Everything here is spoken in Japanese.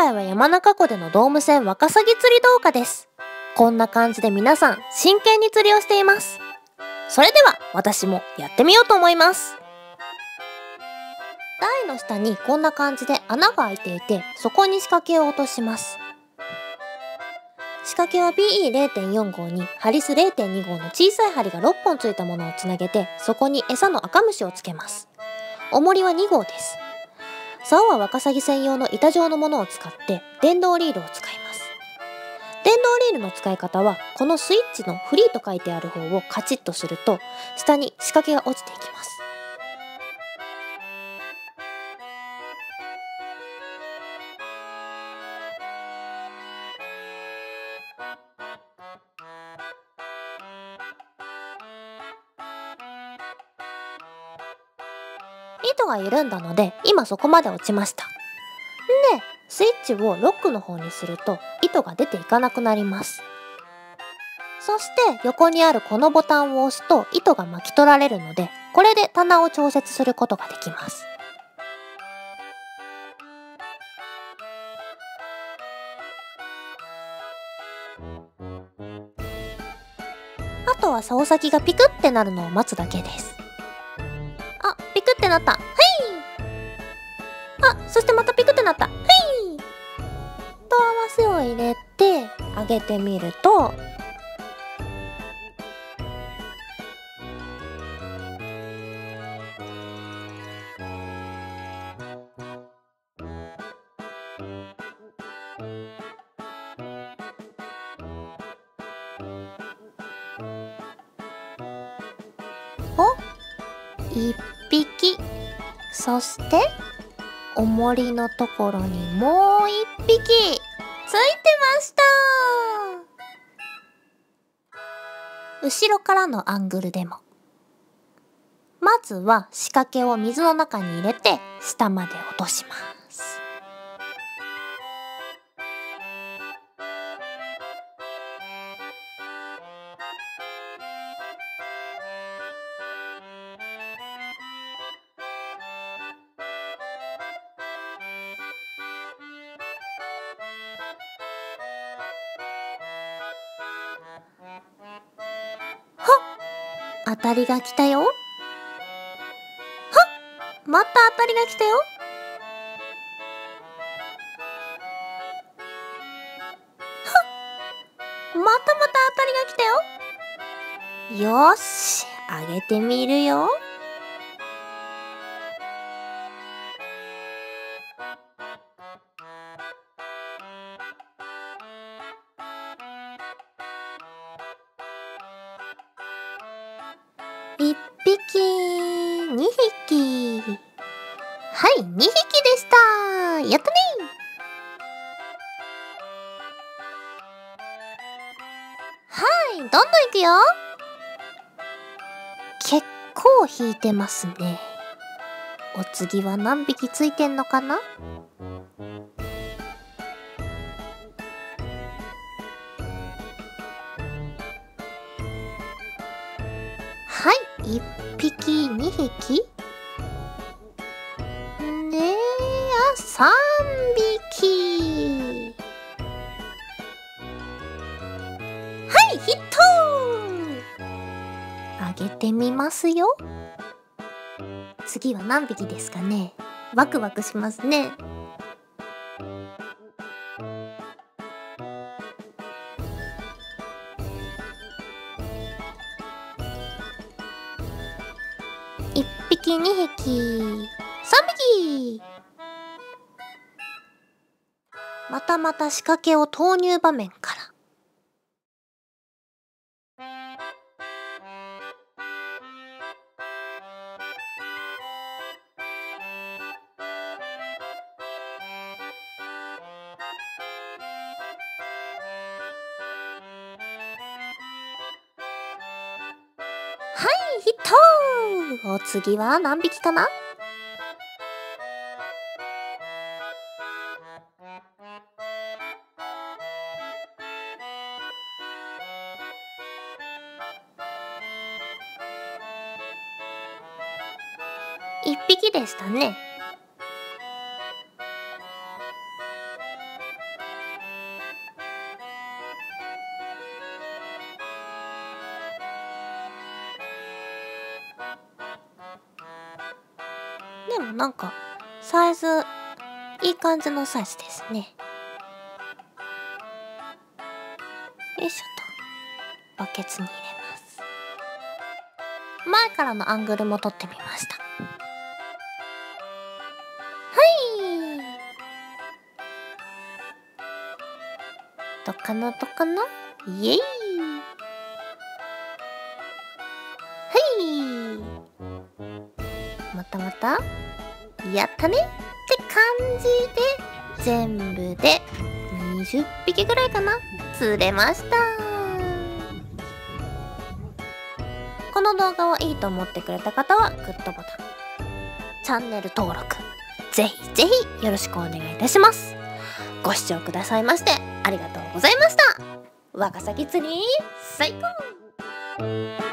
回は山中湖でのドーム船ワカサギ釣り動画です。こんな感じで皆さん真剣に釣りをしています。それでは私もやってみようと思います。台の下にこんな感じで穴が開いていて、そこに仕掛けを落とします。仕掛けは BE0.4 号にハリス0.2号の小さい針が6本ついたものをつなげて、そこに餌の赤虫をつけます。重りは2号です。竿はワカサギ専用の板状のものを使って電動リールを使います。電動リールの使い方はこのスイッチのフリーと書いてある方をカチッとすると下に仕掛けが落ちていきます。糸が緩んだので今そこまで落ちました。で、スイッチをロックの方にすると糸が出ていかなくなります。そして横にあるこのボタンを押すと糸が巻き取られるのでこれで棚を調節することができます。あとは竿先がピクってなるのを待つだけです。あ、ピクってなった。そしてまたピクってなった。はいと合わせを入れて、上げてみると、一匹。そして、重りのところにもう一匹、ついてました後ろからのアングルでも。まずは仕掛けを水の中に入れて下まで落とします。当たりが来たよ。はっまた当たりが来たよ。はっまたまた当たりが来たよ。よし、あげてみるよ。一匹、二匹。はい、二匹でした。やったねはい、どんどん行くよ。結構引いてますね。お次は何匹ついてんのかな？はい、一匹、二匹？ねえ、あ、三匹。はい、ヒットあげてみますよ。次は何匹ですかね？ワクワクしますね。一匹、二匹、三匹。またまた仕掛けを投入場面から。はい、ヒット。お次は何匹かな？一匹でしたね。でもなんかサイズいい感じのサイズですね。よいしょと。バケツに入れます。前からのアングルも撮ってみました。はい。どっかなどっかなイエイ。またまた。やったねって感じで全部で20匹ぐらいかな。釣れました。この動画をいいと思ってくれた方はグッドボタン。チャンネル登録ぜひぜひよろしくお願いいたします。ご視聴くださいましてありがとうございました。ワカサギ釣り最高。